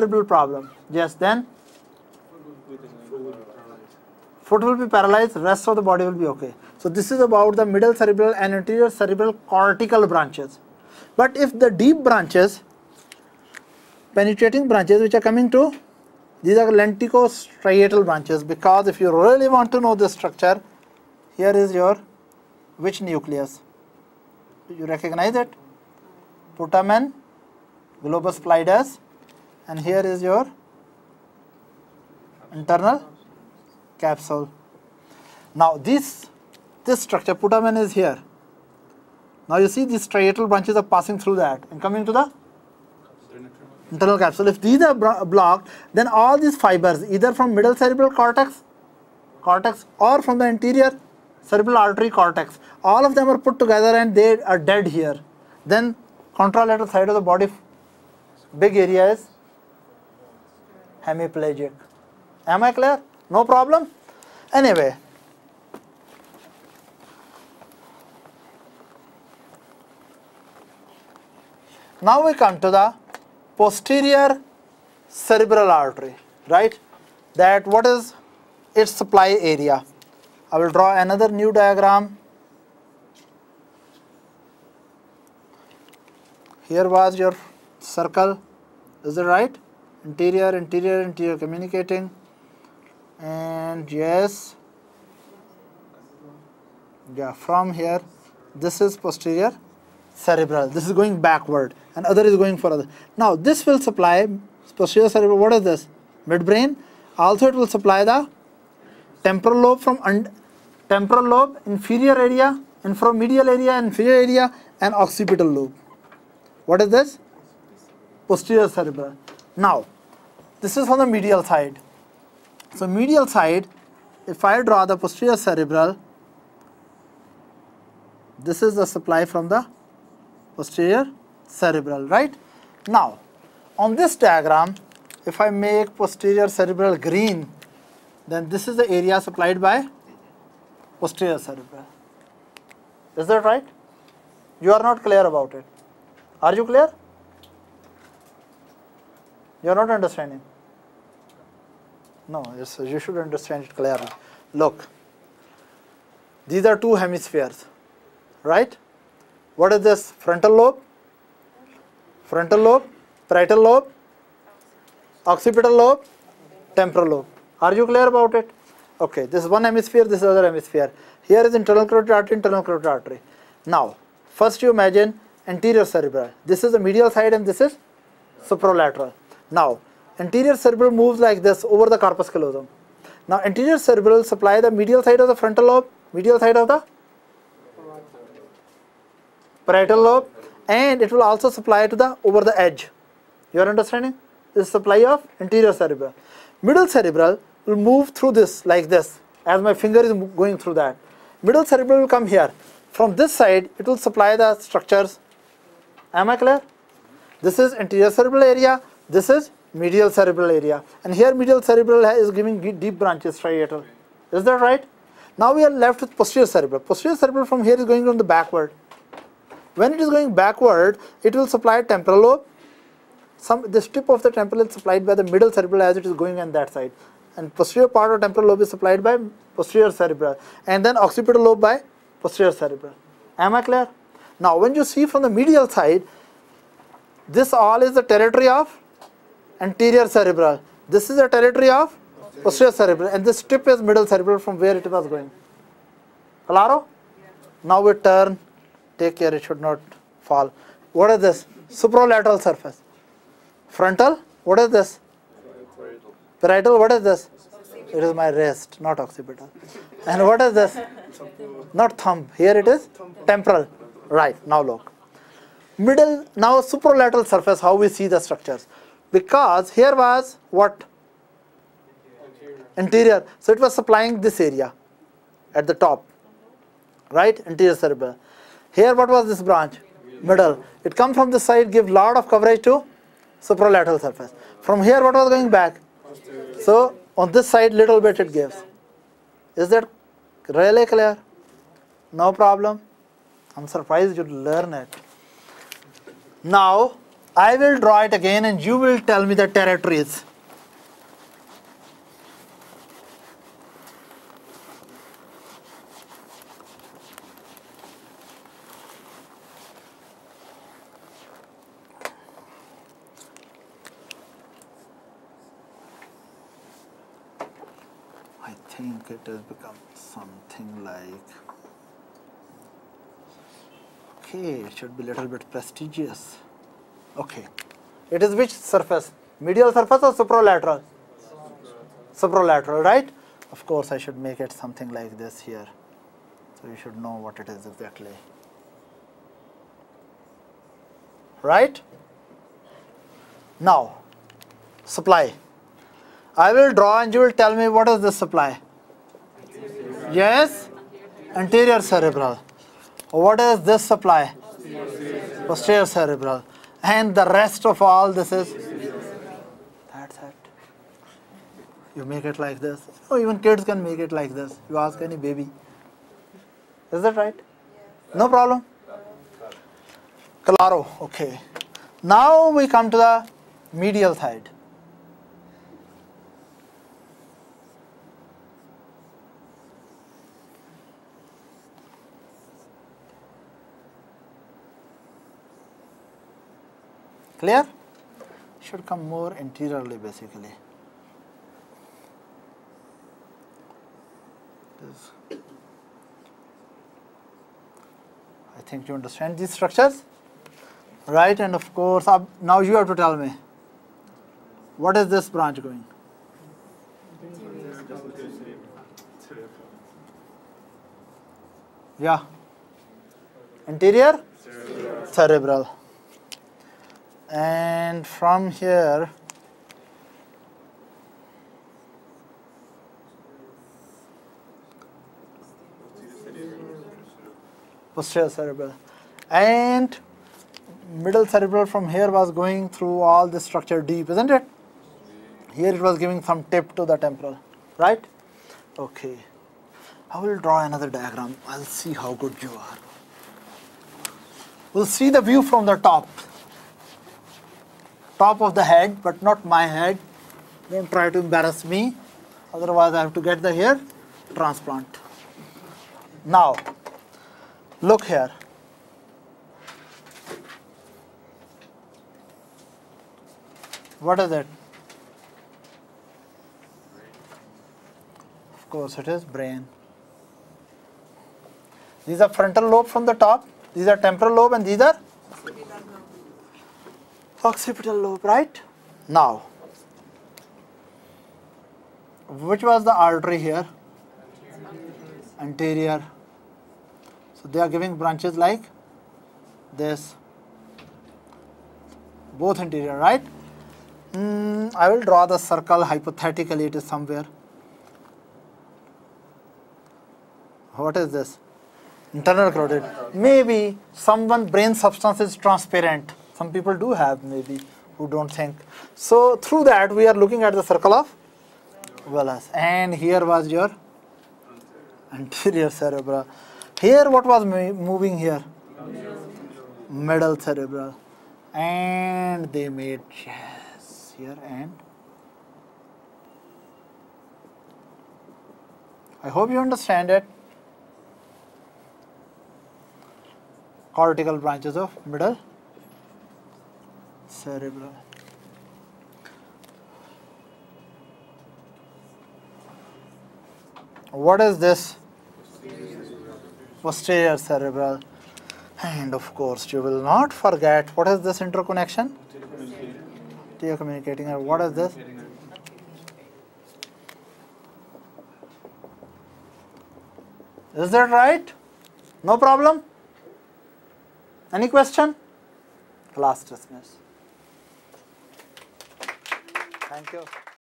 cerebral problem. Yes, then foot will be paralyzed, rest of the body will be okay. So this is about the middle cerebral and anterior cerebral cortical branches. But if the deep branches, penetrating branches which are coming to, these are lenticulostriatal branches because if you really want to know the structure, here is your which nucleus? You recognize it? Putamen, globus pallidus, and here is your internal capsule. Now this this structure putamen is here. Now you see these striatal branches are passing through that and coming to the internal capsule. If these are blocked, then all these fibers, either from middle cerebral cortex, cortex, or from the anterior cerebral artery cortex, all of them are put together and they are dead here. Then contralateral side of the body, big area is hemiplegic. Am I clear? No problem? Anyway, now we come to the posterior cerebral artery, right? That what is its supply area? I will draw another new diagram. Here was your circle, is it right? Interior, interior, anterior communicating and yes, yeah, from here, this is posterior cerebral, this is going backward and other is going for other. Now this will supply posterior cerebral, what is this? Midbrain, also it will supply the temporal lobe from temporal lobe, inferior area, inframedial area, inferior area and occipital lobe. What is this? Posterior cerebral. Now, this is on the medial side. So medial side, if I draw the posterior cerebral, this is the supply from the posterior cerebral, right? Now, on this diagram, if I make posterior cerebral green, then this is the area supplied by posterior cerebral. Is that right? You are not clear about it. Are you clear? You are not understanding. No, you should understand it clearly. Look, these are two hemispheres, right? What is this? Frontal lobe, frontal lobe, parietal lobe, occipital lobe, temporal lobe. Are you clear about it? Okay, this is one hemisphere, this is other hemisphere. Here is internal carotid artery, internal carotid artery. Now, first you imagine anterior cerebral. This is the medial side and this is supralateral. Now, anterior cerebral moves like this over the corpus callosum. Now, anterior cerebral supply the medial side of the frontal lobe, medial side of the parietal lobe, and it will also supply to the over the edge. You are understanding? This supply of anterior cerebral. Middle cerebral will move through this like this, as my finger is going through that. Middle cerebral will come here. From this side, it will supply the structures. Am I clear? This is anterior cerebral area. This is medial cerebral area. And here medial cerebral is giving deep branches striatal. Is that right? Now we are left with posterior cerebral. Posterior cerebral from here is going on the backward. When it is going backward it will supply temporal lobe. Some this tip of the temporal is supplied by the middle cerebral as it is going on that side. And posterior part of temporal lobe is supplied by posterior cerebral. And then occipital lobe by posterior cerebral. Am i clear? Now when you see from the medial side this all is the territory of anterior cerebral. This is the territory of posterior cerebral and this tip is middle cerebral from where it was going. Claro? Now we turn, take care it should not fall. What is this? Supralateral surface. Frontal, what is this? Parietal. Parietal, what is this? It is my wrist, not occipital. And what is this? Not thumb. Here it is temporal. Right, now look. Middle, now supralateral surface, how we see the structures because here was what? Interior, so it was supplying this area at the top right? Anterior cerebral. Here what was this branch? Middle. It come from this side give lot of coverage to supralateral surface. From here what was going back? So on this side little bit it gives. Is that really clear? No problem. I'm surprised you learn it. Now I will draw it again and you will tell me the territories. I think it has become something like okay it should be a little bit prestigious okay it is which surface medial surface or supralateral supralateral right of course I should make it something like this here so you should know what it is exactly right now supply I will draw and you will tell me what is this supply. Yes? Anterior cerebral. What is this supply? Posterior cerebral. And the rest of all this is? That's it. You make it like this. Even kids can make it like this. You ask any baby. Is that right? No problem? Claro, okay. Now we come to the medial side. Clear? Should come more interiorly basically. This. I think you understand these structures, right? And of course, now you have to tell me what is this branch going? Yeah. Interior? Cerebral. Cerebral and from here posterior cerebral. And middle cerebral from here was going through all the structure deep isn't it? Here it was giving some tip to the temporal right? Okay. I will draw another diagram. I'll see how good you are. We'll see the view from the top top of the head, but not my head. Don't try to embarrass me, otherwise I have to get the hair transplant. Now, look here. What is it? Of course it is brain. These are frontal lobe from the top, these are temporal lobe and these are occipital lobe, right? Now, which was the artery here? Anterior. So they are giving branches like this. Both anterior, right? Mm, I will draw the circle hypothetically it is somewhere. What is this? Internal carotid. Maybe someone brain substance is transparent some people do have maybe who don't think. So through that we are looking at the circle of Willis and here was your anterior cerebral. Here what was moving here? Middle cerebral and they made yes here and I hope you understand it. Cortical branches of middle cerebral. What is this? Posterior cerebral. And of course, you will not forget what is this interconnection? communicating. What is this? Is that right? No problem? Any question? Class dismissed. Thank you.